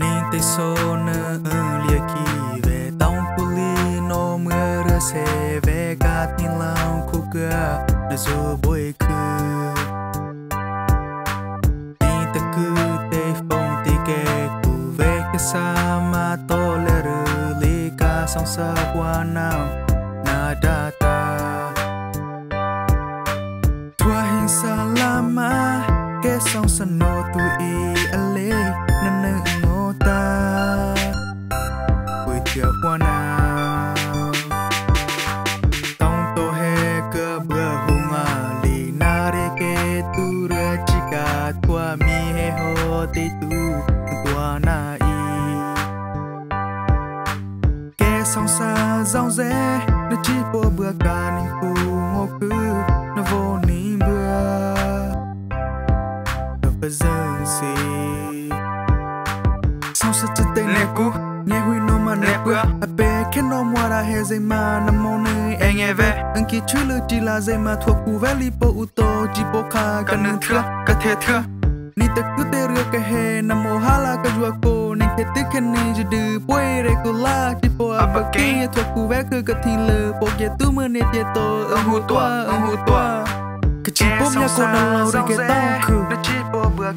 Ninh tê sô nơ lia kỳ về tông pù li nô mưa rơ xe về gạt nhìn lòng khu cửa nơ dù bôi khư Ninh tê cư tê phong tê kê cụ về cái xa mà tô lê rư li ca song sa hoa nào na đà ta Tua hình sa la ma ke song sa no tu i chưa qua nào. Tông tô he cơ bờ hung à lì na re ke tu lo chi cả tua mi he ho te tu tua na i. Ke song sa dòng rẽ nó chỉ bộ bữa cả ninh phu ngô cứ nó vô ni bữa nó bây giờ gì song chân nè cú nghe huy nó mà nè bữa à bé cái nó mua ra hè dây mà nằm mong nơi anh nghe về. Anh kia chú lư chỉ là dây mà thuộc cụ vẽ li u tô chỉ po kha cả nương thưa cả thế thưa. Ni ta cứ tê rửa cái hè nằm mô hà la cái chùa cô. Nên cái tích cái này chỉ đưa quay re cô la chỉ po à bạc kia thuộc cụ vẽ cứ cái thiên lơ po kia tu mưa nè tiệt tô ông hu tua ông hu tua cái chỉ po nhà cô nằm lâu rồi cái tao khử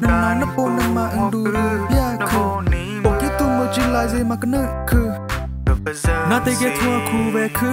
nằm nằm nó po nằm mà လာစေမကနခုနာတေကေထွားခုပဲခု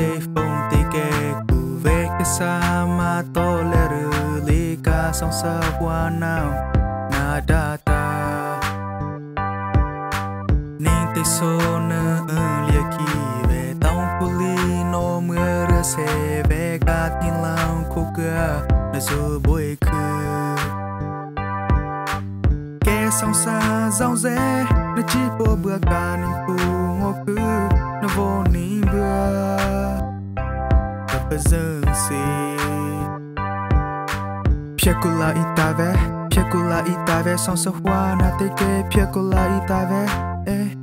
cứ tê phong tê kê cụ về song sa qua na đa ta Ninh tê lia về tông pù li mưa rơ xe về tin nhìn lòng khu cửa nơ dù bôi song sa dòng rẽ nó chỉ bộ bước cả ninh phu ngô cứ nó vô ni presença Piacula itave Piacula itave São São Juana Teke Piacula itave Eh